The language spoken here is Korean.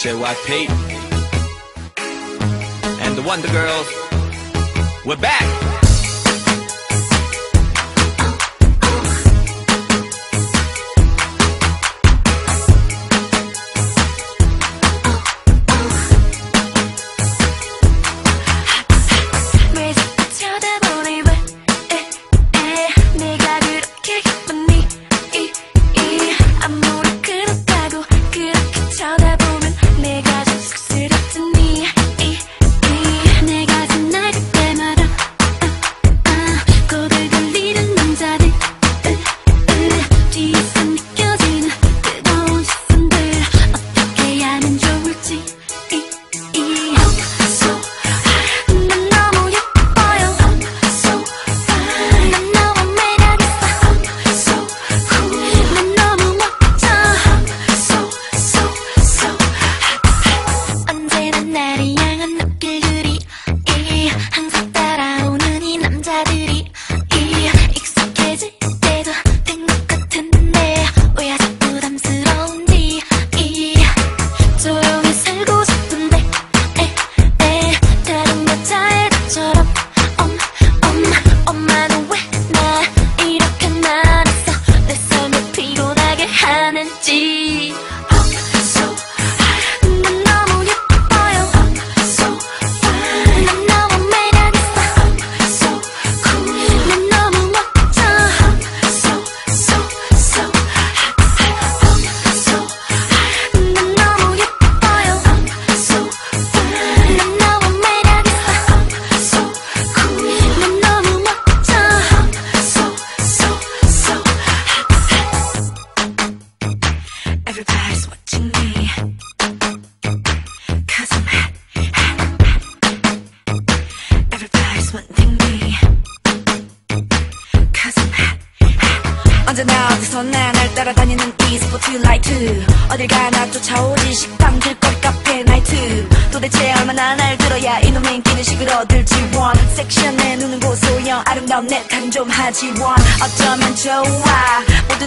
JYP and the Wonder Girls. We're back. 언제나 어디서나 날 따라다니는 이 스포트라이트 어딜 가나 쫓아오지 식당 길거리 카페 나이트 도대체 얼마나 나일 들어야 이놈의 인기는 식을런지 원 섹시한 눈은 고소영 아름다운 네 다리는 좀 하지원 어쩌면 좋아. 모두